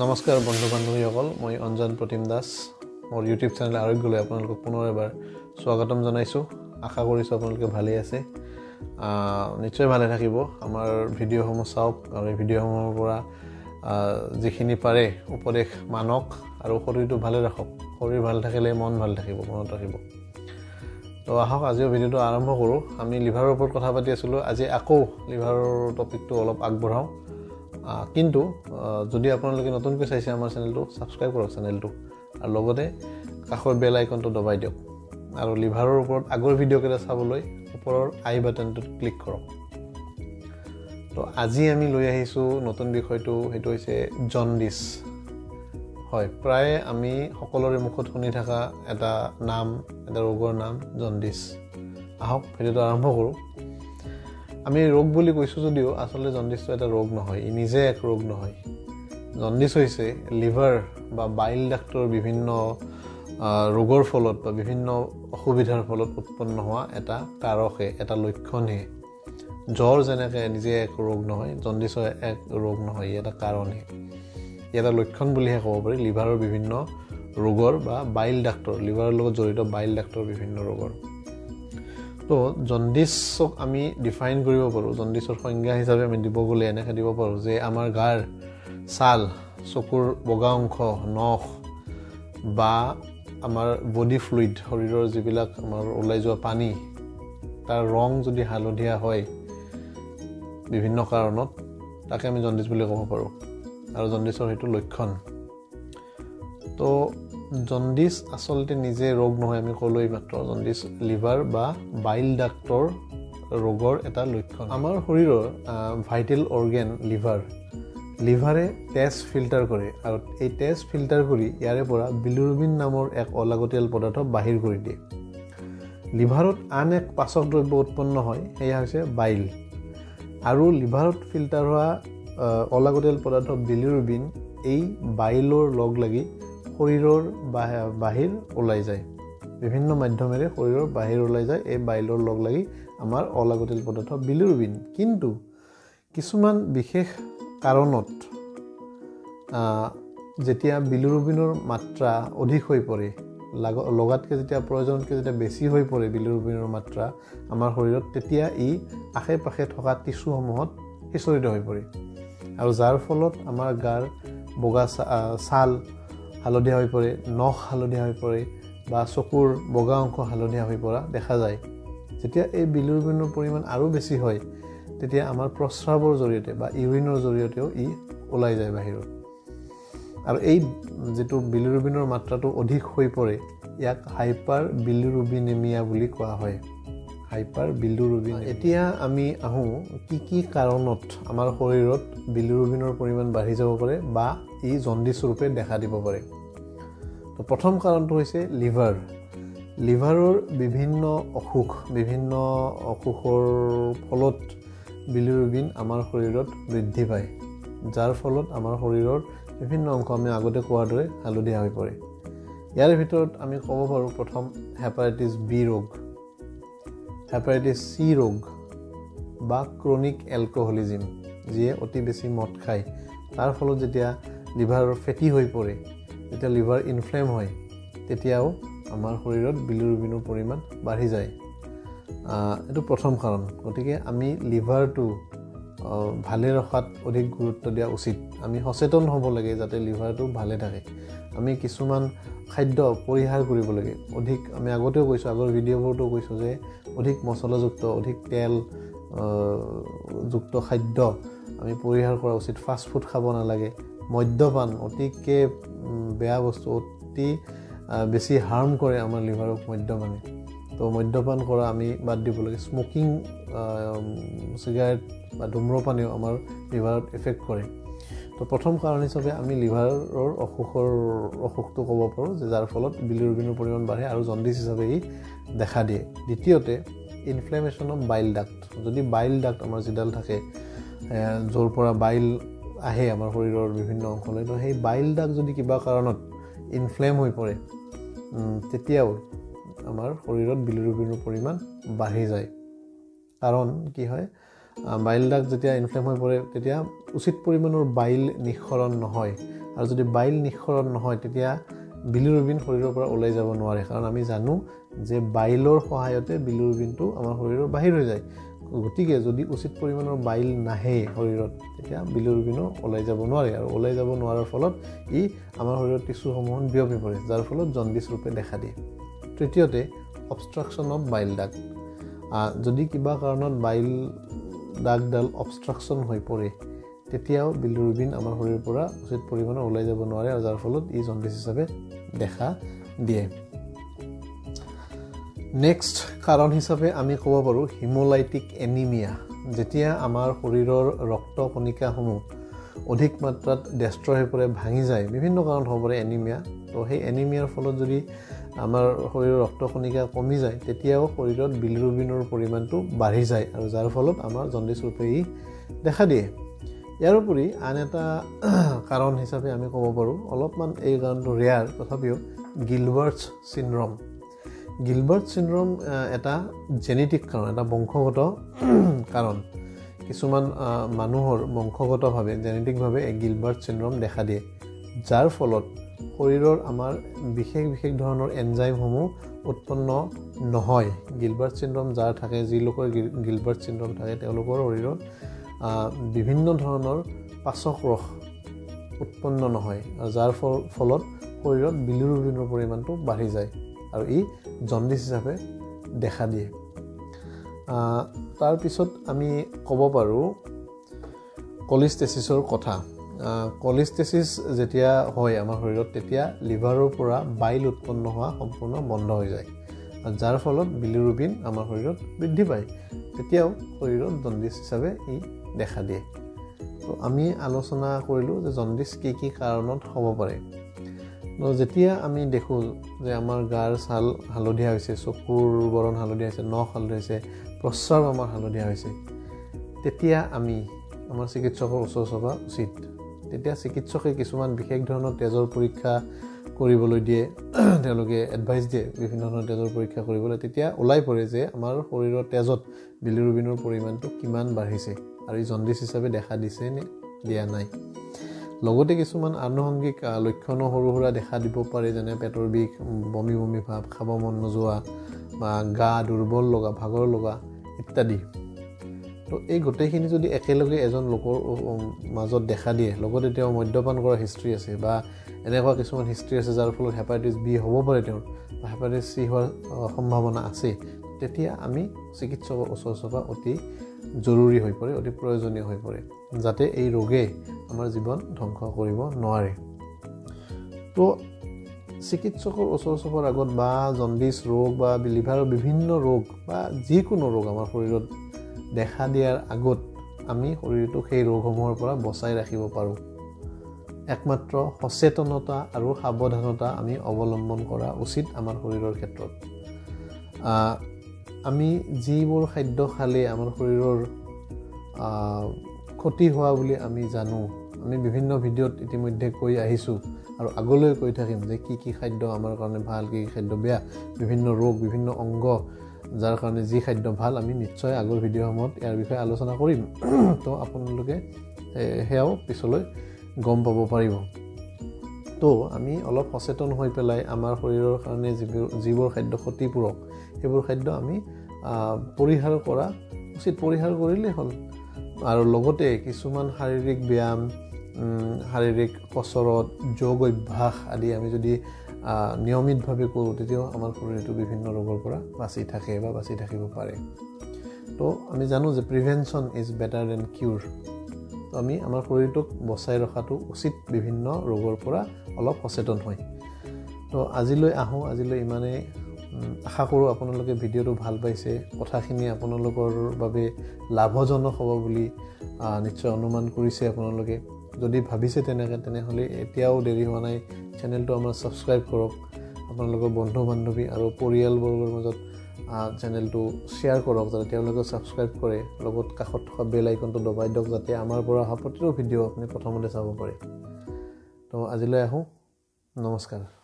নমস্কাৰ বন্ধু বান্ধৱীসকল মই অঞ্জন প্ৰতিম দাস। মোৰ ইউটিউব চেনেল আৰোগ্যলৈ আপোনালোকক পুনৰ এবাৰ স্বাগতম জনাইছোঁ। আশা কৰিছোঁ আপোনালোকে ভালেই আছে। নিশ্চয় ভালে থাকিব। আমাৰ ভিডিঅ'সমূহ চাওক আৰু এই ভিডিঅ'সমূহৰ পৰা যিখিনি পাৰে উপদেশ মানক আৰু শৰীৰটো ভালে ৰাখক। শৰীৰ ভাল থাকিলে মন ভাল থাকিব মনত ৰাখিব। তো আহক আজিও ভিডিঅ'টো আৰম্ভ কৰোঁ। আমি লিভাৰৰ ওপৰত কথা পাতি আছিলোঁ। আজি আকৌ লিভাৰৰ টপিকটো অলপ আগবঢ়াওঁ। কিন্তু যদি আপোনালোকে নতুনকৈ চাইছে আমাৰ চেনেলটো ছাবস্ক্ৰাইব কৰক চেনেলটো। আৰু লগতে কাষৰ বেল আইকনটো দবাই দিয়ক। আৰু লিভাৰৰ ওপৰত আগৰ ভিডিঅ'কেইটা চাবলৈ ওপৰৰ আই বাটনটোত ক্লিক কৰক। তো আজি আমি লৈ আহিছোঁ নতুন বিষয়টো সেইটো হৈছে জণ্ডিছ হয় প্ৰায়ে আমি সকলোৰে মুখত শুনি থকা এটা নাম এটা ৰোগৰ নাম জণ্ডিছ আহক ভিডিঅ'টো আৰম্ভ কৰোঁ। আমি ৰোগ বুলি কৈছোঁ যদিও আচলতে জণ্ডিছটো এটা ৰোগ নহয় ই নিজে এক ৰোগ নহয়। জণ্ডিছ হৈছে লিভাৰ বা বাইল ডাক্তৰ বিভিন্ন ৰোগৰ ফলত বা বিভিন্ন অসুবিধাৰ ফলত উৎপন্ন হোৱা এটা কাৰকহে এটা লক্ষণহে। জ্বৰ যেনেকৈ নিজে এক ৰোগ নহয় জণ্ডিছৰ এক ৰোগ নহয় ই এটা কাৰণহে। ই এটা লক্ষণ বুলিহে ক'ব পাৰি লিভাৰৰ বিভিন্ন ৰোগৰ বা বাইল ডাক্তৰ লিভাৰৰ লগত জড়িত বাইল ডাক্তৰ বিভিন্ন ৰোগৰ। তো জণ্ডিছক আমি ডিফাইন কৰিব পাৰোঁ। জণ্ডিছৰ সংজ্ঞা হিচাপে আমি দিব গ'লে এনেকৈ দিব পাৰোঁ যে আমাৰ গাৰ ছাল চকুৰ বগা অংশ নখ বা আমাৰ বডি ফ্লুইড শৰীৰৰ যিবিলাক আমাৰ ওলাই যোৱা পানী তাৰ ৰং যদি হালধীয়া হয় বিভিন্ন কাৰণত তাকে আমি জণ্ডিছ বুলি ক'ব পাৰোঁ। আৰু জণ্ডিছৰ সেইটো লক্ষণ। তো জণ্ডিছ আচলতে নিজে ৰোগ নহয় আমি ক'লোৱেই মাত্ৰ জণ্ডিছ লিভাৰ বা বাইল ডাক্তৰ ৰোগৰ এটা লক্ষণ। আমাৰ শৰীৰৰ ভাইটেল অৰ্গেন লিভাৰ লিভাৰে তেজ ফিল্টাৰ কৰে আৰু এই তেজ ফিল্টাৰ কৰি ইয়াৰে পৰা বিলুৰুবিন নামৰ এক অলাগতিয়াল পদাৰ্থ বাহিৰ কৰি দিয়ে। লিভাৰত আন এক পাচক দ্ৰব্য উৎপন্ন হয় সেয়া হৈছে বাইল। আৰু লিভাৰত ফিল্টাৰ হোৱা অলাগতিয়াল পদাৰ্থ বিলুৰুবিন এই বাইলৰ লগ লাগি শৰীৰৰ বাহিৰ ওলাই যায়। বিভিন্ন মাধ্যমেৰে শৰীৰৰ বাহিৰ ওলাই যায়। এই বাইলৰ লগ লাগি আমাৰ অলাগতিয়াল পদাৰ্থ বিলুৰুবিন। কিন্তু কিছুমান বিশেষ কাৰণত যেতিয়া বিলুৰুবিনৰ মাত্ৰা অধিক হৈ পৰে লাগ লগাতকৈ যেতিয়া প্ৰয়োজনতকৈ যেতিয়া বেছি হৈ পৰে বিলুৰুবিনৰ মাত্ৰা আমাৰ শৰীৰত তেতিয়া ই আশে পাশে থকা টিচুসমূহত সিঁচৰিত হৈ পৰে। আৰু যাৰ ফলত আমাৰ গাৰ বগা ছাল হালধীয়া হৈ পৰে নখ হালধীয়া হৈ পৰে বা চকুৰ বগা অংশ হালধীয়া হৈ পৰা দেখা যায়। যেতিয়া এই বিলুৰুবিনৰ পৰিমাণ আৰু বেছি হয় তেতিয়া আমাৰ প্ৰস্ৰাৱৰ জৰিয়তে বা ইউৰিনৰ জৰিয়তেও ই ওলাই যায় বাহিৰত। আৰু এই যিটো বিলুৰুবিনৰ মাত্ৰাটো অধিক হৈ পৰে ইয়াক হাইপাৰ বিলুৰুবিনেমিয়া বুলি কোৱা হয়। হাইপাৰ বিলুৰুবিন এতিয়া আমি আহোঁ কি কি কাৰণত আমাৰ শৰীৰত বিলুৰুবিনৰ পৰিমাণ বাঢ়ি যাব পাৰে বা ই জণ্ডিছ ৰূপে দেখা দিব পাৰে। তো প্ৰথম কাৰণটো হৈছে লিভাৰ। লিভাৰৰ বিভিন্ন অসুখ বিভিন্ন অসুখৰ ফলত বিলুৰুবিন আমাৰ শৰীৰত বৃদ্ধি পায় যাৰ ফলত আমাৰ শৰীৰৰ বিভিন্ন অংশ আমি আগতে কোৱাৰ দৰে হালধীয়া হৈ পৰে। ইয়াৰ ভিতৰত আমি ক'ব পাৰোঁ প্ৰথম হেপাটাইটিছ বি ৰোগ হেপাটাইটিছ চি ৰোগ বা ক্ৰনিক এলকহলিজিম যিয়ে অতি বেছি মদ খায়। তাৰ ফলত যেতিয়া লিভাৰৰ ফেটি হৈ পৰে যেতিয়া লিভাৰ ইনফ্লেম হয় তেতিয়াও আমাৰ শৰীৰত বিলুৰুবিনৰ পৰিমাণ বাঢ়ি যায়। এইটো প্ৰথম কাৰণ। গতিকে আমি লিভাৰটো ভালে ৰখাত অধিক গুৰুত্ব দিয়া উচিত। আমি সচেতন হ'ব লাগে যাতে লিভাৰটো ভালে থাকে। আমি কিছুমান খাদ্য পৰিহাৰ কৰিব লাগে। অধিক আমি আগতেও কৈছোঁ আগৰ ভিডিঅ'বোৰতো কৈছোঁ যে অধিক মচলাযুক্ত অধিক তেল যুক্ত খাদ্য আমি পৰিহাৰ কৰা উচিত। ফাষ্ট ফুড খাব নালাগে। মদ্যপান অতিকৈ বেয়া বস্তু অতি বেছি হাৰ্ম কৰে আমাৰ লিভাৰক মদ্যপানে। তো মদ্যপান কৰা আমি বাদ দিব লাগে। স্মকিং চিগাৰেট বা ধূম্ৰপানেও আমাৰ লিভাৰত এফেক্ট কৰে। তো প্ৰথম কাৰণ হিচাপে আমি লিভাৰৰ অসুখৰ অসুখটো ক'ব পাৰোঁ যে যাৰ ফলত বিলিৰুবিনৰ পৰিমাণ বাঢ়ে আৰু জণ্ডিছ হিচাপে ই দেখা দিয়ে। দ্বিতীয়তে ইনফ্লেমেশ্যন অফ বাইল ডাক্ট যদি বাইল ডাক্ট আমাৰ যিডাল থাকে য'ৰ পৰা বাইল আহে আমাৰ শৰীৰৰ বিভিন্ন অংশলৈ। তো সেই বাইল ডাক যদি কিবা কাৰণত ইনফ্লেম হৈ পৰে তেতিয়াও আমাৰ শৰীৰত বিলিৰুবিনৰ পৰিমাণ বাঢ়ি যায়। কাৰণ কি হয় বাইল ডাক যেতিয়া ইনফ্লেম হৈ পৰে তেতিয়া উচিত পৰিমাণৰ বাইল নিঃসৰণ নহয়। আৰু যদি বাইল নিঃসৰণ নহয় তেতিয়া বিলিৰুবিন শৰীৰৰ পৰা ওলাই যাব নোৱাৰে। কাৰণ আমি জানো যে বাইলৰ সহায়তে বিলিৰুবিনটো আমাৰ শৰীৰৰ বাহিৰ হৈ যায়। গতিকে যদি উচিত পৰিমাণৰ বাইল নাহে শৰীৰত তেতিয়া বিলিৰুবিনো ওলাই যাব নোৱাৰে আৰু ওলাই যাব নোৱাৰাৰ ফলত ই আমাৰ শৰীৰৰ টিচুসমূহত বিয়পি পৰে যাৰ ফলত জণ্ডিছ ৰূপে দেখা দিয়ে। তৃতীয়তে অবষ্ট্ৰাকশ্যন অফ বাইল দাগ যদি কিবা কাৰণত বাইল দাগডাল অবষ্ট্ৰাকশ্যন হৈ পৰে তেতিয়াও বিলিৰুবিন আমাৰ শৰীৰৰ পৰা উচিত পৰিমাণে ওলাই যাব নোৱাৰে আৰু যাৰ ফলত ই জণ্ডিছ হিচাপে দেখা দিয়ে। নেক্সট কাৰণ হিচাপে আমি ক'ব পাৰোঁ হিমোলাইটিক এনিমিয়া। যেতিয়া আমাৰ শৰীৰৰ ৰক্ত কণিকাসমূহ অধিক মাত্ৰাত ডেষ্ট্ৰ হৈ পৰে ভাঙি যায় বিভিন্ন কাৰণত হ'ব পাৰে এনিমিয়া। তো সেই এনিমিয়াৰ ফলত যদি আমাৰ শৰীৰৰ ৰক্ত কণিকা কমি যায় তেতিয়াও শৰীৰত বিলিৰুবিনৰ পৰিমাণটো বাঢ়ি যায় আৰু যাৰ ফলত আমাৰ জণ্ডিছ ৰূপে ই দেখা দিয়ে। ইয়াৰোপৰি আন এটা কাৰণ হিচাপে আমি ক'ব পাৰোঁ অলপমান এই কাৰণটো ৰেয়াৰ তথাপিও গিলবাৰ্টছ চিনড্ৰম গিলবাৰ্ট চিনড্ৰম এটা জেনেটিক কাৰণ এটা বংশগত কাৰণ। কিছুমান মানুহৰ বংশগতভাৱে জেনেটিকভাৱে এই গিলবাৰ্ট চিনড্ৰম দেখা দিয়ে। যাৰ ফলত শৰীৰৰ আমাৰ বিশেষ বিশেষ ধৰণৰ এনজাইমসমূহ উৎপন্ন নহয়। গিলবাৰ্ট চিনড্ৰম যাৰ থাকে যি লোকৰ গিলবাৰ্ট চিনড্ৰম থাকে তেওঁলোকৰ শৰীৰত বিভিন্ন ধৰণৰ পাচক ৰস উৎপন্ন নহয়। যাৰ ফলত শৰীৰত বিলিৰুবিনৰ পৰিমাণটো বাঢ়ি যায়। আৰু ই জণ্ডিছ হিচাপে দেখা দিয়ে। তাৰপিছত আমি ক'ব পাৰোঁ কলিষ্টেচিছৰ কথা। কলিষ্টেচিছ যেতিয়া হয় আমাৰ শৰীৰত তেতিয়া লিভাৰৰ পৰা বাইল উৎপন্ন হোৱা সম্পূৰ্ণ বন্ধ হৈ যায়। যাৰ ফলত বিলিৰুবিন আমাৰ শৰীৰত বৃদ্ধি পায়। তেতিয়াও শৰীৰত জণ্ডিছ হিচাপে ই দেখা দিয়ে। আমি আলোচনা কৰিলোঁ যে জণ্ডিছ কি কি কাৰণত হ'ব পাৰে। যেতিয়া আমি দেখোঁ যে আমাৰ গাৰ ছাল হালধীয়া হৈছে চকুৰ বৰণ হালধীয়া হৈছে নখ হালধীয়া হৈছে প্ৰস্ৰাৱ আমাৰ হালধীয়া হৈছে তেতিয়া আমি আমাৰ চিকিৎসকৰ ওচৰ চবা উচিত। তেতিয়া চিকিৎসকে কিছুমান বিশেষ ধৰণৰ তেজৰ পৰীক্ষা কৰিবলৈ দিয়ে তেওঁলোকে এডভাইচ দিয়ে বিভিন্ন ধৰণৰ তেজৰ পৰীক্ষা কৰিবলৈ। তেতিয়া ওলাই পৰে যে আমাৰ শৰীৰৰ তেজত বিলিৰুবিনৰ পৰিমাণটো কিমান বাঢ়িছে আৰু ই জণ্ডিছ হিচাপে দেখা দিছে নে দিয়া নাই। লগতে কিছুমান আনুষংগিক লক্ষণো সৰু সুৰা দেখা দিব পাৰে যেনে পেটৰ বিষ বমি বমি ভাৱ খাব মন নোযোৱা বা গা দুৰ্বল লগা ভাগৰ লগা ইত্যাদি। তো এই গোটেইখিনি যদি একেলগে এজন লোকৰ মাজত দেখা দিয়ে লগতে তেওঁ মদ্যপান কৰা হিষ্ট্ৰী আছে বা এনেকুৱা কিছুমান হিষ্ট্ৰী আছে যাৰ ফলত হেপাটাইটিছ বি হ'ব পাৰে তেওঁৰ বা হেপাটাইটিছ চি হোৱাৰ সম্ভাৱনা আছে তেতিয়া আমি চিকিৎসকৰ ওচৰ চপা অতি জৰুৰী হৈ পৰে অতি প্ৰয়োজনীয় হৈ পৰে যাতে এই ৰোগে আমাৰ জীৱন ধ্বংস কৰিব নোৱাৰে। তো চিকিৎসকৰ ওচৰ চপৰ আগত বা জণ্ডিছ ৰোগ বা লিভাৰৰ বিভিন্ন ৰোগ বা যিকোনো ৰোগ আমাৰ শৰীৰত দেখা দিয়াৰ আগত আমি শৰীৰটোক সেই ৰোগসমূহৰ পৰা বচাই ৰাখিব পাৰোঁ। একমাত্ৰ সচেতনতা আৰু সাৱধানতা আমি অৱলম্বন কৰা উচিত আমাৰ শৰীৰৰ ক্ষেত্ৰত। আমি যিবোৰ খাদ্য খালে আমাৰ শৰীৰৰ ক্ষতি হোৱা বুলি আমি জানো আমি বিভিন্ন ভিডিঅ'ত ইতিমধ্যে কৈ আহিছোঁ আৰু আগলৈ কৈ থাকিম যে কি কি খাদ্য আমাৰ কাৰণে ভাল কি কি খাদ্য বেয়া বিভিন্ন ৰোগ বিভিন্ন অংগ যাৰ কাৰণে যি খাদ্য ভাল আমি নিশ্চয় আগৰ ভিডিঅ'সমূহত ইয়াৰ বিষয়ে আলোচনা কৰিম। তো আপোনালোকে সেয়াও পিছলৈ গম পাব পাৰিব। তো আমি অলপ সচেতন হৈ পেলাই আমাৰ শৰীৰৰ কাৰণে যিবোৰ যিবোৰ খাদ্য ক্ষতিপূৰক সেইবোৰ খাদ্য আমি পৰিহাৰ কৰা উচিত। পৰিহাৰ কৰিলেই হ'ল। আৰু লগতে কিছুমান শাৰীৰিক ব্যায়াম শাৰীৰিক কচৰত যোগ অভ্যাস আদি আমি যদি নিয়মিতভাৱে কৰোঁ তেতিয়াও আমাৰ শৰীৰটো বিভিন্ন ৰোগৰ পৰা বাচি থাকে বা বাচি থাকিব পাৰে। তো আমি জানো যে prevention is better than cure তো আমি আমাৰ শৰীৰটোক বচাই ৰখাটো উচিত বিভিন্ন ৰোগৰ পৰা অলপ সচেতন হয় তো আজিলৈ আহোঁ আজিলৈ ইমানেই। আশা কৰোঁ আপোনালোকে ভিডিঅ'টো ভাল পাইছে কথাখিনি আপোনালোকৰ বাবে লাভজনক হ'ব বুলি নিশ্চয় অনুমান কৰিছে আপোনালোকে। যদি ভাবিছে তেনেকৈ তেনেহ'লে এতিয়াও দেৰি হোৱা নাই চেনেলটো আমাৰ ছাবস্ক্ৰাইব কৰক আপোনালোকৰ বন্ধু বান্ধৱী আৰু পৰিয়ালবৰ্গৰ মাজত চেনেলটো শ্বেয়াৰ কৰক যাতে তেওঁলোকে ছাবস্ক্ৰাইব কৰে লগত কাষত থকা বেল আইকনটো দবাই দিয়ক যাতে আমাৰ পৰা অহা প্ৰতিটো ভিডিঅ' আপুনি প্ৰথমতে চাব পাৰে। তো আজিলৈ আহোঁ নমস্কাৰ।